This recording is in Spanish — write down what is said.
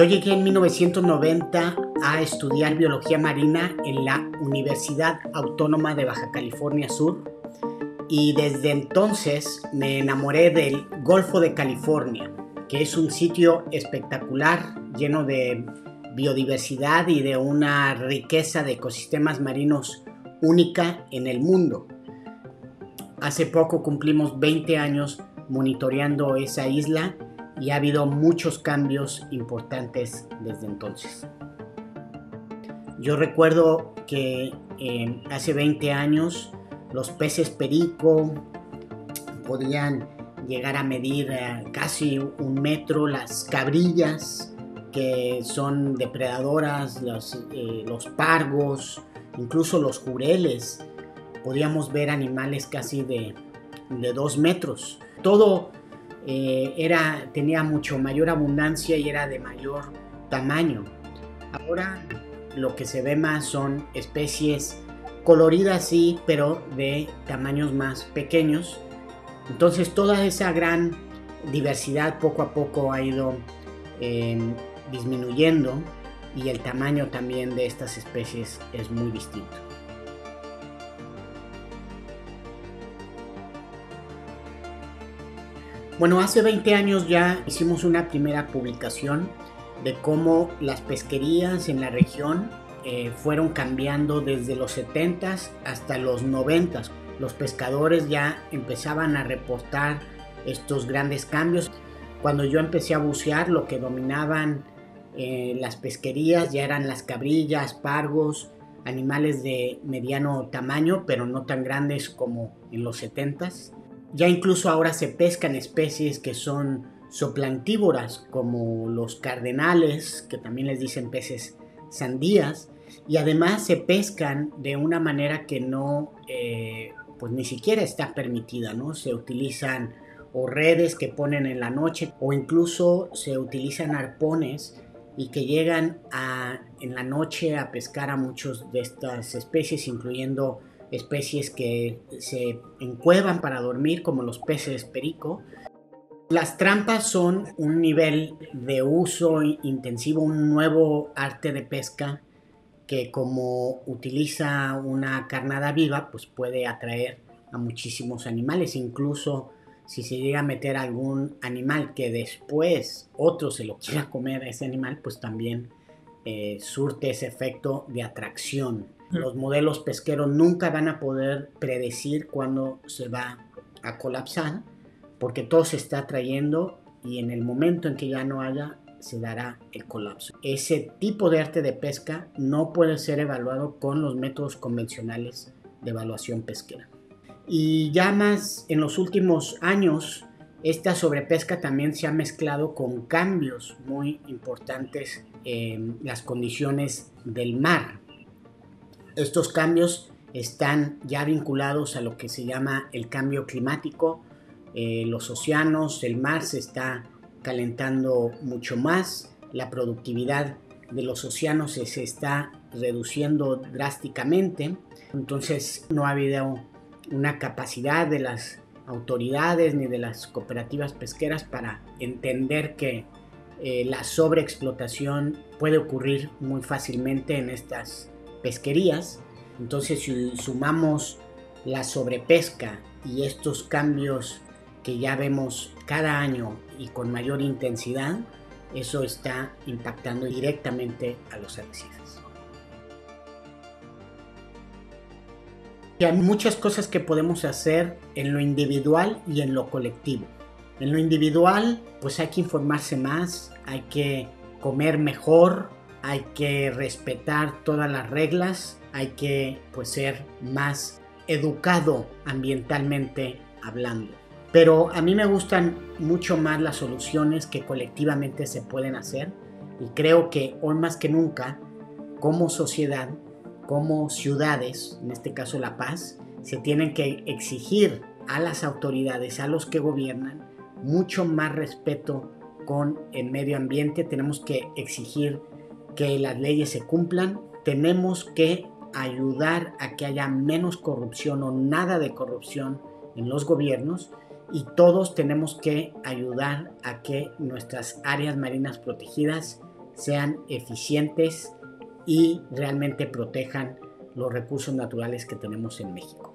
Yo llegué en 1990 a estudiar biología marina en la Universidad Autónoma de Baja California Sur y desde entonces me enamoré del Golfo de California, que es un sitio espectacular lleno de biodiversidad y de una riqueza de ecosistemas marinos única en el mundo. Hace poco cumplimos 20 años monitoreando esa isla y ha habido muchos cambios importantes desde entonces. Yo recuerdo que eh, hace 20 años los peces perico podían llegar a medir eh, casi un metro, las cabrillas que son depredadoras, los, eh, los pargos, incluso los jureles, podíamos ver animales casi de, de dos metros. Todo eh, era, tenía mucho mayor abundancia y era de mayor tamaño. Ahora lo que se ve más son especies coloridas sí, pero de tamaños más pequeños. Entonces toda esa gran diversidad poco a poco ha ido em, disminuyendo y el tamaño también de estas especies es muy distinto. Bueno, hace 20 años ya hicimos una primera publicación de cómo las pesquerías en la región eh, fueron cambiando desde los 70s hasta los 90s. Los pescadores ya empezaban a reportar estos grandes cambios. Cuando yo empecé a bucear, lo que dominaban eh, las pesquerías ya eran las cabrillas, pargos, animales de mediano tamaño, pero no tan grandes como en los 70s. Ya incluso ahora se pescan especies que son zooplanctívoras, como los cardenales, que también les dicen peces sandías, y además se pescan de una manera que no, eh, pues ni siquiera está permitida, ¿no? Se utilizan o redes que ponen en la noche o incluso se utilizan arpones y que llegan a, en la noche a pescar a muchas de estas especies, incluyendo especies que se encuevan para dormir, como los peces perico. Las trampas son un nivel de uso intensivo, un nuevo arte de pesca que como utiliza una carnada viva, pues puede atraer a muchísimos animales, incluso si se llega a meter algún animal que después otro se lo quiera comer a ese animal, pues también eh, surte ese efecto de atracción los modelos pesqueros nunca van a poder predecir cuándo se va a colapsar, porque todo se está trayendo y en el momento en que ya no haya, se dará el colapso. Ese tipo de arte de pesca no puede ser evaluado con los métodos convencionales de evaluación pesquera. Y ya más en los últimos años, esta sobrepesca también se ha mezclado con cambios muy importantes en las condiciones del mar. Estos cambios están ya vinculados a lo que se llama el cambio climático. Eh, los océanos, el mar se está calentando mucho más, la productividad de los océanos se está reduciendo drásticamente, entonces no ha habido una capacidad de las autoridades ni de las cooperativas pesqueras para entender que eh, la sobreexplotación puede ocurrir muy fácilmente en estas pesquerías. Entonces si sumamos la sobrepesca y estos cambios que ya vemos cada año y con mayor intensidad, eso está impactando directamente a los arrecifes. Hay muchas cosas que podemos hacer en lo individual y en lo colectivo. En lo individual, pues hay que informarse más, hay que comer mejor, hay que respetar todas las reglas, hay que pues ser más educado ambientalmente hablando. Pero a mí me gustan mucho más las soluciones que colectivamente se pueden hacer y creo que hoy más que nunca, como sociedad, como ciudades, en este caso La Paz, se tienen que exigir a las autoridades, a los que gobiernan, mucho más respeto con el medio ambiente. Tenemos que exigir que las leyes se cumplan, tenemos que ayudar a que haya menos corrupción o nada de corrupción en los gobiernos y todos tenemos que ayudar a que nuestras áreas marinas protegidas sean eficientes y realmente protejan los recursos naturales que tenemos en México.